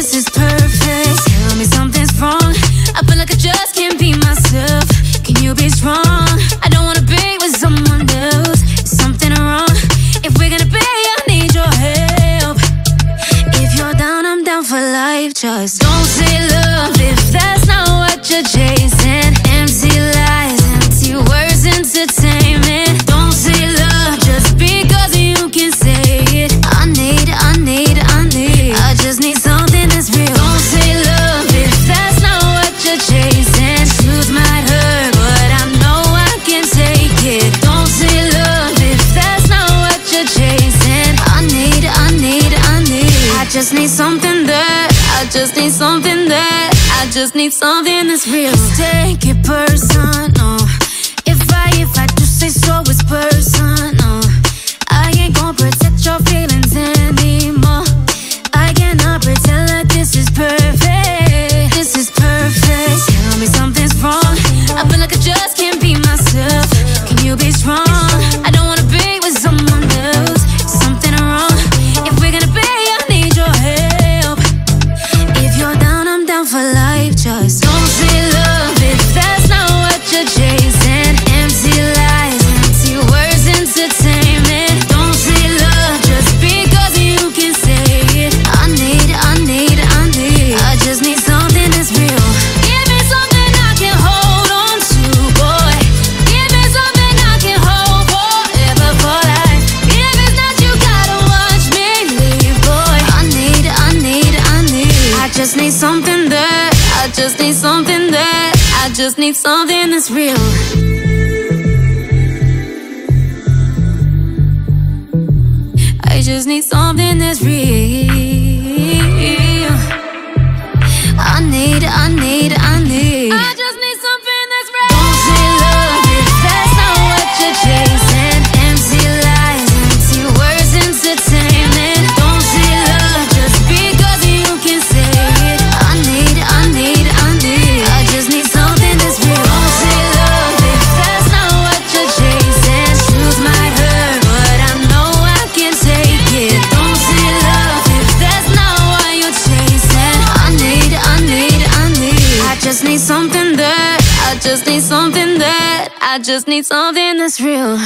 this is perfect. Tell me something's wrong. I feel like I just can't be myself. Can you be strong? I don't wanna be with someone else. Something wrong. If we're gonna be, I need your help. If you're down, I'm down for life. Just don't. just need something that I just need something that I just need something that's real. Take it personal. just need something that I just need something that I just need something that's real. I just need something that's real. I just need something that's real.